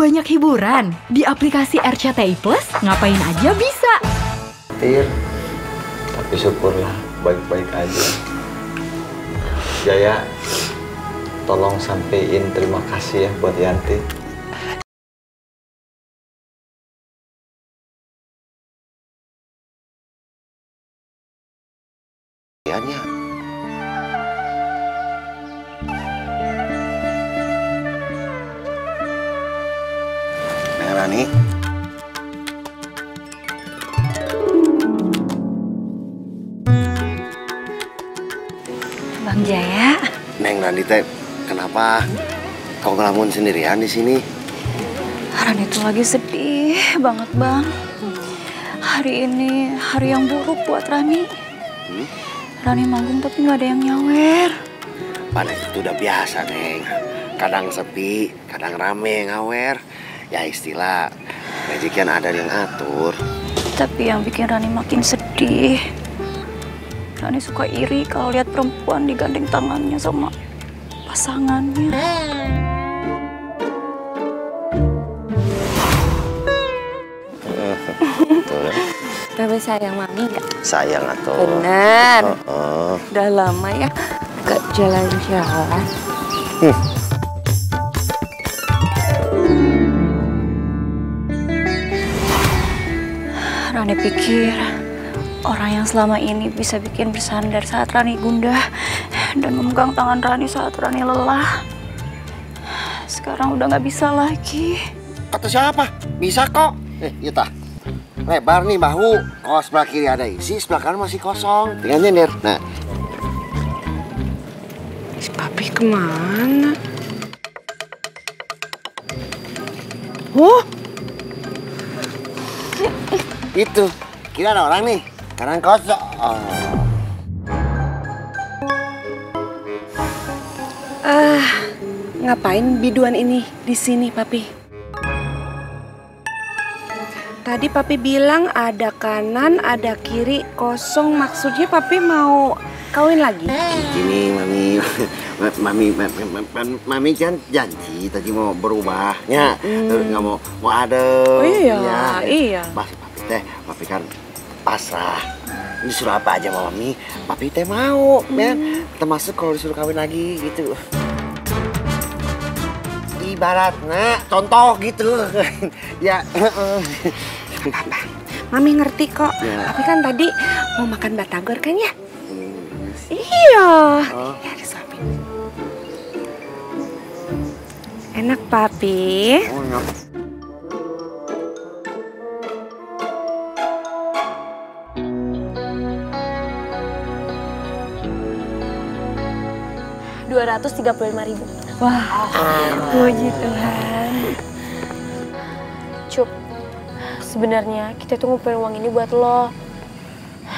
banyak hiburan. Di aplikasi RCTI Plus, ngapain aja bisa. Tir, tapi syukurlah baik-baik aja. Jaya, tolong sampein terima kasih ya buat Yanti. Ianya. Rani, Bang Jaya, Neng Rani teh kenapa kau ngelamun sendirian di sini? Rani itu lagi sedih banget bang. Hari ini hari yang buruk buat Rani. Hmm? Rani manggung tapi nggak ada yang nyawer. Pada itu udah biasa, Neng. Kadang sepi, kadang rame ngawer. Ya istilah, rezekian ada yang atur. Tapi yang bikin Rani makin sedih. Rani suka iri kalau lihat perempuan digandeng tangannya sama pasangannya. Tuh, Tapi sayang mami nggak? sayang atau Bener. Heeh. Udah lama ya gak jalan-jalan. Rani pikir orang yang selama ini bisa bikin bersandar saat Rani gundah dan memegang tangan Rani saat Rani lelah. Sekarang udah nggak bisa lagi. Kata siapa? Bisa kok. Eh, iya tah. Lebar nih bahu. Kalau sebelah kiri ada isi, sebelah kanan masih kosong. Tinggal nyender. Nah, Si papi ke mana? Oh, itu. Kira ada orang nih. Kanan kosong. Oh. ah, ngapain biduan ini di sini papi? Tadi papi bilang ada kanan, ada kiri, kosong. Maksudnya papi mau kawin lagi? Gini, mami. Mami, mami, mami, mami kan janji tadi mau berubah. Ya, nggak mau mau ada. Oh iya, Ya, iya. Papi teh, papi kan pasrah. Disuruh apa aja sama mami, papi teh mau, men. Termasuk kalau disuruh kawin lagi gitu. Ibaratnya contoh gitu. ya, Mami ngerti kok. Ya. Papi kan tadi mau makan batagor kan ya? Hmm, Iya. Oh. Ya, disuapin. Enak papi. oh, ya. 235 ribu. Wah, puji Tuhan. Cup, sebenarnya kita tuh ngumpulin uang ini buat lo.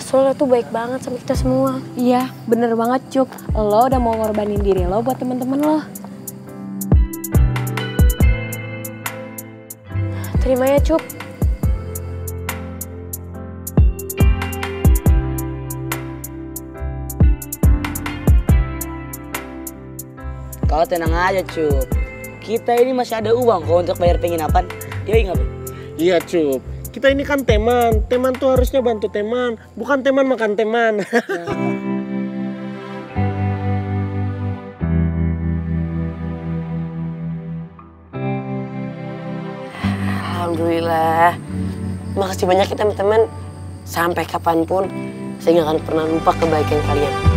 Soalnya tuh baik banget sama kita semua. Iya, bener banget Cuk. Lo udah mau ngorbanin diri lo buat temen-temen lo. Terima ya Cup. Kau tenang aja, Cup. Kita ini masih ada uang kok untuk bayar penginapan. Yoi nggak, Be? Iya cup, kita ini kan teman. Teman tuh harusnya bantu teman, bukan teman makan teman. Alhamdulillah. Makasih banyak ya teman-teman. Sampai kapan pun saya nggak akan pernah lupa kebaikan kalian.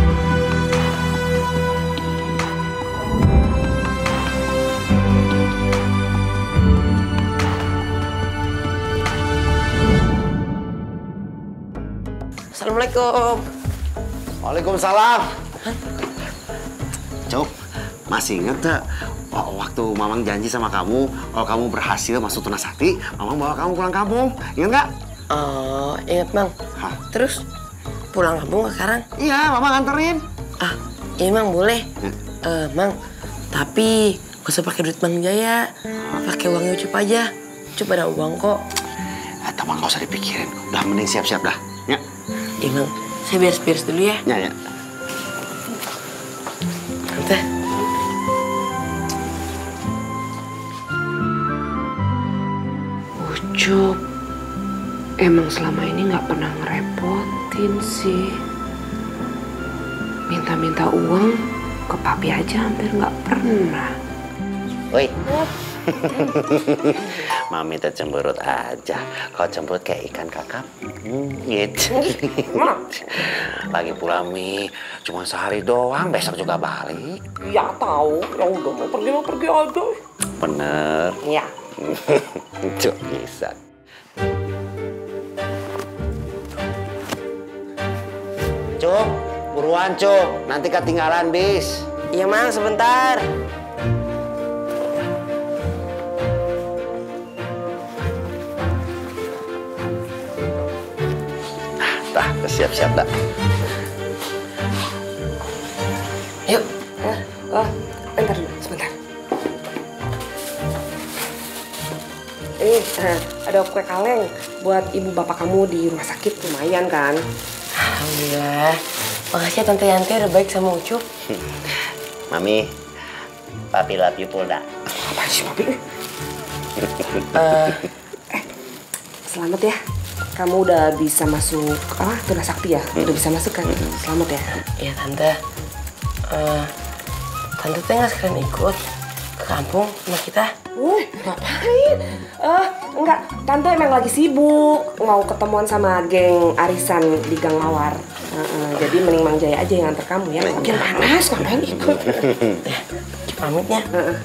Assalamualaikum. Waalaikumsalam. Cuk, masih inget tak waktu Mamang janji sama kamu kalau kamu berhasil masuk tunas hati, Mamang bawa kamu pulang kampung. Ingat nggak? Oh, ingat Mang. Hah? Terus pulang kampung sekarang? Iya, Mamang anterin. Ah, iya Mang boleh. Ya. Eh, Mang, tapi gak usah pakai duit Mang Jaya. Pakai uangnya Ucup aja. Ucup ada uang kok. Eh, Mamang nggak usah dipikirin. Udah mending siap-siap dah. Ya, Mang, saya beres-beres dulu ya. ya, ya. Tante. Ucup emang selama ini nggak pernah ngerepotin sih. Minta-minta uang ke papi aja hampir nggak pernah. Woi. Mami tuh cemberut aja. Kau cemberut kayak ikan kakap. Hmm, gitu. Lagi pula Mi, cuma sehari doang, besok juga balik. Ya tahu, ya udah mau pergi mau pergi aja. Bener. Ya. Cuk, bisa. Cuk, buruan Cuk. Nanti ketinggalan bis. Iya mang, sebentar. Siap-siap dah. Yuk. Oh, bentar dulu, sebentar. Ini eh, ada kue kaleng buat ibu bapak kamu di rumah sakit lumayan kan? Alhamdulillah. Makasih ya Tante Yanti udah baik sama Ucup. Mami, papi love you Polda. Apa sih papi? Eh, Selamat ya. Kamu udah bisa masuk apa? Tuna sakti ya? Udah bisa masuk kan? Selamat ya. Iya Tante. Eh, Tante teh nggak sekalian ikut ke kampung sama kita. Uh, ngapain? Eh, enggak. Tante emang lagi sibuk. Mau ketemuan sama geng arisan di Gang Mawar. Heeh, jadi mending Mang Jaya aja yang antar kamu ya. Makin panas, ngapain ikut? Pamitnya. Heeh.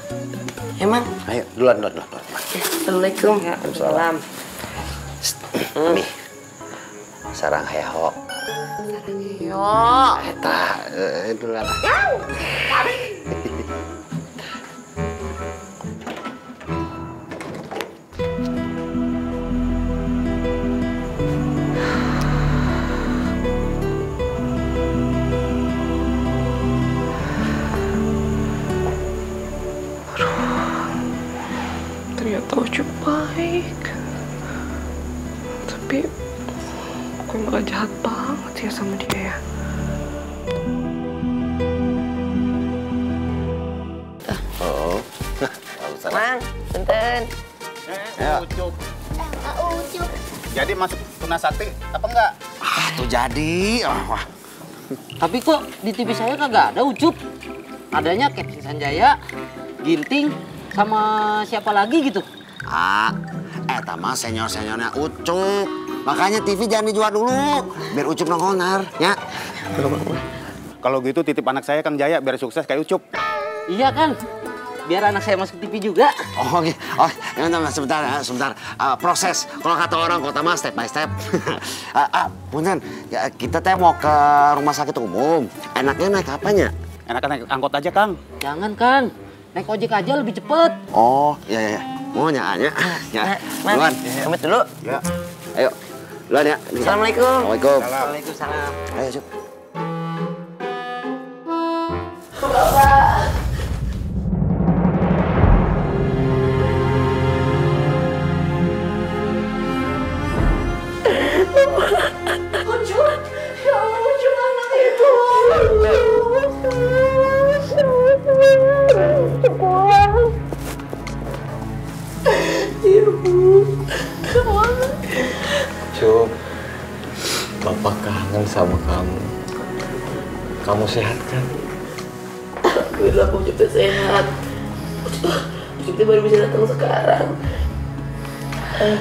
Emang? Ayo, duluan, duluan, duluan. duluan. Assalamualaikum. Ya, salam. Mih. sarang heho. Sarang heho. Eta eh, eh, itu lah gue malah jahat banget ya sama dia ya. Oh. Mang, Tenten. Ya. Jadi masuk tuna sakti apa enggak? Ah, tuh jadi. Ah, wah. Tapi kok di TV saya kagak ada Ucup. Adanya Captain Sanjaya, Ginting, sama siapa lagi gitu. Ah, eh mah senior-seniornya Ucup. Makanya TV jangan dijual dulu, biar Ucup nongonar, ya. Kalau gitu titip anak saya Kang Jaya biar sukses kayak Ucup. Iya kan? Biar anak saya masuk TV juga. Oh, gitu. oh, ya, bentar, sebentar, ya, sebentar. Ah, proses, kalau kata orang kota mah step by step. ah, ah, punten, ya, kita teh mau ke rumah sakit umum. Enaknya naik apanya? Enakan naik angkot aja Kang. Jangan Kang, naik ojek aja lebih cepet. Oh, ya, ya, ya. Mau nyanya? Ya, Mang, duluan. pamit dulu. Ya. Ayo, duluan ya. Assalamualaikum. Assalamualaikum. Waalaikumsalam. Ayo, Cuk. Bapak kangen sama kamu. Kamu sehat kan? Alhamdulillah aku juga sehat. Kita baru bisa datang sekarang. Eh,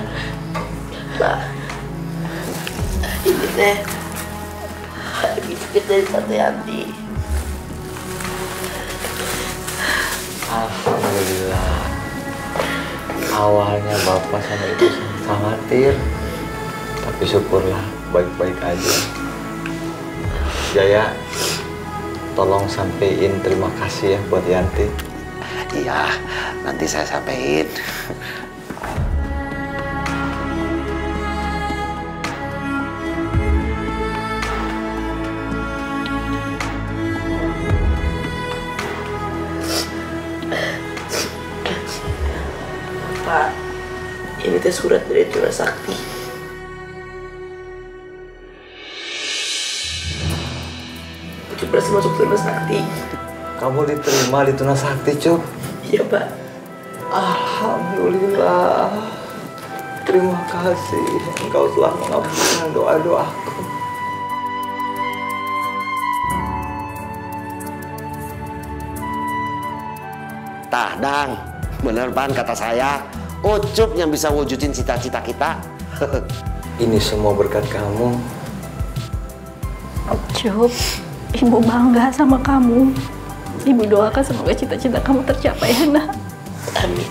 Pak, ini teh sakit dari Tante Yanti. Alhamdulillah. Awalnya Bapak sama Ibu sangat khawatir. Tapi syukurlah baik-baik aja. Jaya, tolong sampein terima kasih ya buat Yanti. Iya, nanti saya sampaikan. Pak, ini teh surat dari Tuna Sakti. Ucup berhasil masuk Tuna Sakti. Kamu diterima di Tuna Sakti, Cup. Iya, Pak. Alhamdulillah. Terima kasih engkau telah mengabulkan doa-doaku. Tah, Dang. Bener ban kata saya. Ucup yang bisa wujudin cita-cita kita. Ini semua berkat kamu. Cup, ibu bangga sama kamu. Ibu doakan semoga cita-cita kamu tercapai ya nak. Amin.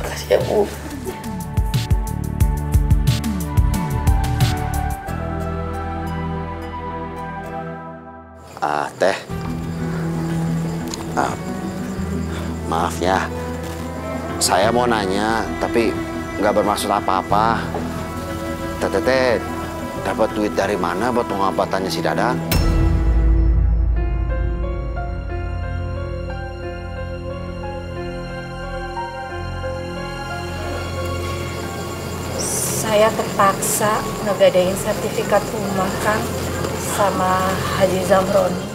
Makasih ya Bu. Ah, teh. Ah, maaf ya. Saya mau nanya, tapi nggak bermaksud apa-apa. Teteh dapat duit dari mana buat pengobatannya si Dadang? Saya terpaksa ngegadain sertifikat rumah kan sama Haji Zamroni.